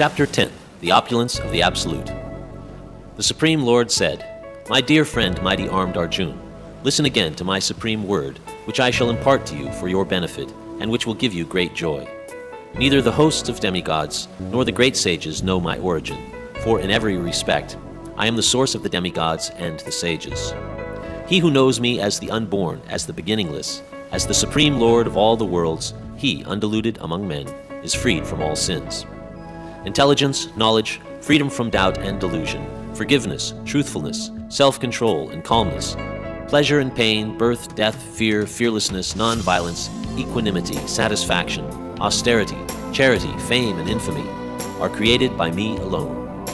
Chapter 10 The Opulence of the Absolute. The Supreme Lord said, My dear friend, mighty armed Arjun, listen again to my supreme word, which I shall impart to you for your benefit, and which will give you great joy. Neither the hosts of demigods nor the great sages know my origin, for in every respect I am the source of the demigods and the sages. He who knows me as the unborn, as the beginningless, as the supreme Lord of all the worlds, he, undiluted among men, is freed from all sins. Intelligence, knowledge, freedom from doubt and delusion, forgiveness, truthfulness, self control, and calmness, pleasure and pain, birth, death, fear, fearlessness, non-violence, equanimity, satisfaction, austerity, charity, fame, and infamy are created by me alone.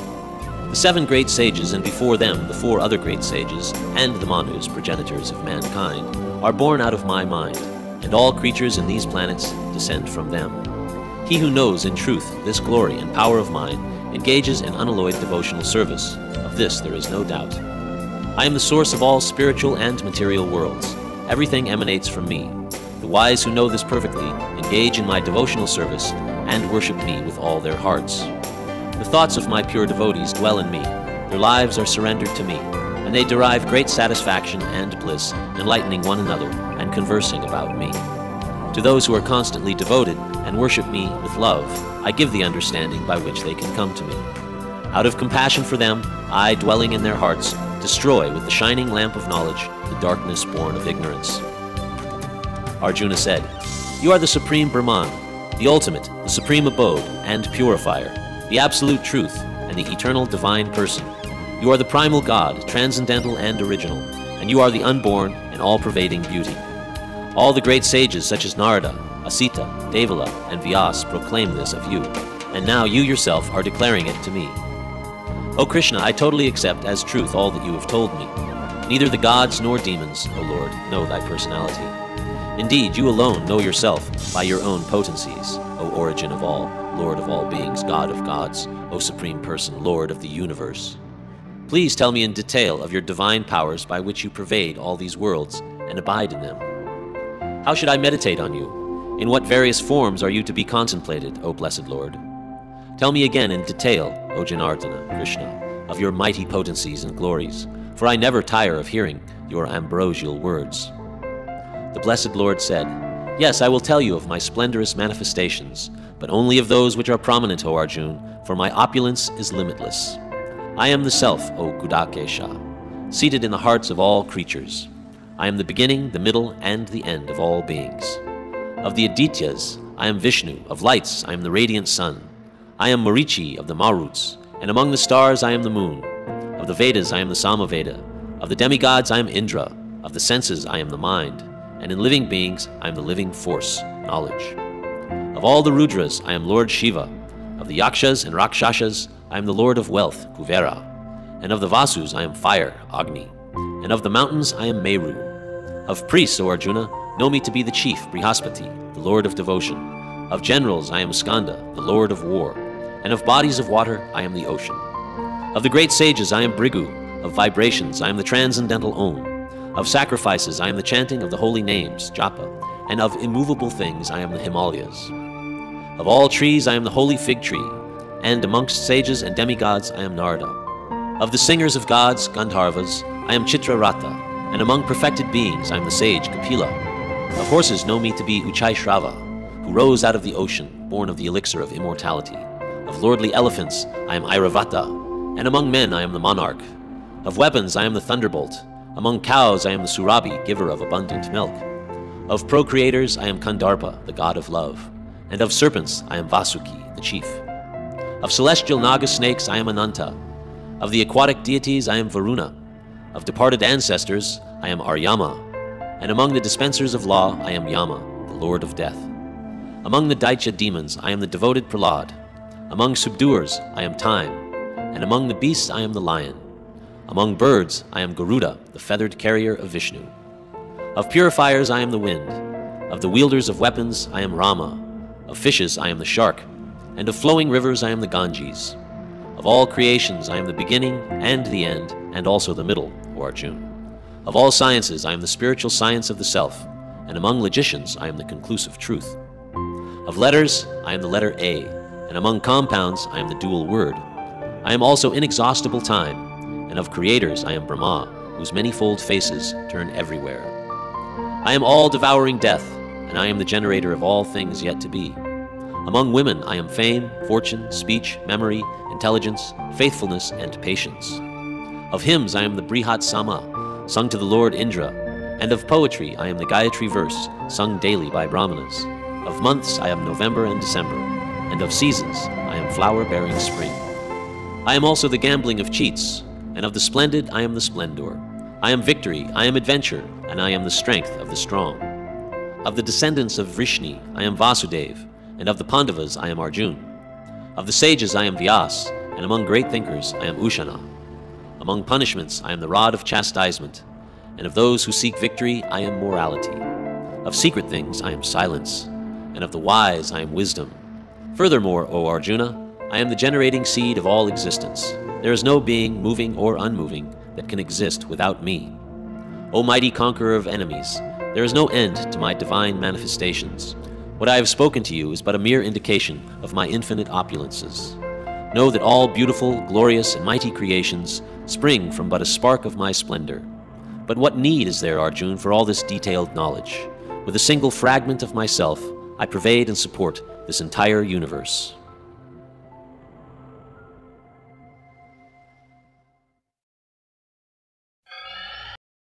The seven great sages, and before them the four other great sages, and the Manus, progenitors of mankind, are born out of my mind, and all creatures in these planets descend from them. He who knows in truth this glory and power of mine engages in unalloyed devotional service. Of this there is no doubt. I am the source of all spiritual and material worlds. Everything emanates from me. The wise who know this perfectly engage in my devotional service and worship me with all their hearts. The thoughts of my pure devotees dwell in me. Their lives are surrendered to me, and they derive great satisfaction and bliss enlightening one another and conversing about me. To those who are constantly devoted and worship me with love, I give the understanding by which they can come to me. Out of compassion for them, I, dwelling in their hearts, destroy with the shining lamp of knowledge the darkness born of ignorance. Arjuna said, You are the supreme Brahman, the ultimate, the supreme abode, and purifier, the absolute truth, and the eternal divine person. You are the primal God, transcendental and original, and you are the unborn and all pervading beauty. All the great sages such as Narada, Asita, Devala, and Vyas proclaim this of you, and now you yourself are declaring it to me. O Krishna, I totally accept as truth all that you have told me. Neither the gods nor demons, O Lord, know thy personality. Indeed, you alone know yourself by your own potencies, O origin of all, Lord of all beings, God of gods, O supreme person, Lord of the universe. Please tell me in detail of your divine powers by which you pervade all these worlds and abide in them. How should I meditate on you? In what various forms are you to be contemplated, O blessed Lord? Tell me again in detail, O Janardana, Krishna, of your mighty potencies and glories, for I never tire of hearing your ambrosial words. The blessed Lord said, Yes, I will tell you of my splendorous manifestations, but only of those which are prominent, O Arjun, for my opulence is limitless. I am the Self, O Gudakesha, seated in the hearts of all creatures. I am the beginning, the middle, and the end of all beings. Of the Adityas, I am Vishnu. Of lights, I am the radiant sun. I am Marichi of the Maruts, and among the stars, I am the moon. Of the Vedas, I am the Samaveda. Of the demigods, I am Indra. Of the senses, I am the mind. And in living beings, I am the living force, knowledge. Of all the Rudras, I am Lord Shiva. Of the Yakshas and Rakshasas, I am the Lord of wealth, Kuvera. And of the Vasus, I am fire, Agni. And of the mountains, I am Meru. Of priests, O Arjuna, know me to be the chief, Brihaspati, the lord of devotion. Of generals, I am Skanda, the lord of war. And of bodies of water, I am the ocean. Of the great sages, I am Bhrigu. Of vibrations, I am the transcendental Om. Of sacrifices, I am the chanting of the holy names, Japa. And of immovable things, I am the Himalayas. Of all trees, I am the holy fig tree. And amongst sages and demigods, I am Narada. Of the singers of gods, Gandharvas, I am Chitraratha and among perfected beings I am the sage Kapila. Of horses know me to be Uchai Shrava, who rose out of the ocean, born of the elixir of immortality. Of lordly elephants I am Airavata, and among men I am the monarch. Of weapons I am the thunderbolt. Among cows I am the Surabhi, giver of abundant milk. Of procreators I am Kandarpa, the god of love. And of serpents I am Vasuki, the chief. Of celestial Naga snakes I am Ananta. Of the aquatic deities I am Varuna. Of departed ancestors, I am Aryama, and among the dispensers of law, I am Yama, the lord of death. Among the Daitya demons, I am the devoted Prahlad. Among subduers, I am Time, and among the beasts, I am the lion. Among birds, I am Garuda, the feathered carrier of Vishnu. Of purifiers, I am the wind. Of the wielders of weapons, I am Rama. Of fishes, I am the shark. And of flowing rivers, I am the Ganges. Of all creations, I am the beginning and the end, and also the middle, Arjun. Of all sciences, I am the spiritual science of the self, and among logicians, I am the conclusive truth. Of letters, I am the letter A, and among compounds I am the dual word. I am also inexhaustible time, and of creators I am Brahma, whose manifold faces turn everywhere. I am all devouring death, and I am the generator of all things yet to be. Among women I am fame, fortune, speech, memory, intelligence, faithfulness, and patience. Of hymns I am the Brihat Sama, sung to the Lord Indra, and of poetry I am the Gayatri verse, sung daily by Brahmanas. Of months I am November and December, and of seasons I am flower bearing spring. I am also the gambling of cheats, and of the splendid I am the splendor. I am victory, I am adventure, and I am the strength of the strong. Of the descendants of Vrishni I am Vasudev, and of the Pandavas I am Arjun. Of the sages I am Vyas, and among great thinkers I am Ushana. Among punishments I am the rod of chastisement, and of those who seek victory I am morality. Of secret things I am silence, and of the wise I am wisdom. Furthermore, O Arjuna, I am the generating seed of all existence. There is no being, moving or unmoving, that can exist without me. O mighty conqueror of enemies, there is no end to my divine manifestations. What I have spoken to you is but a mere indication of my infinite opulences. Know that all beautiful, glorious, and mighty creations spring from but a spark of my splendor. But what need is there, Arjun, for all this detailed knowledge? With a single fragment of myself, I pervade and support this entire universe.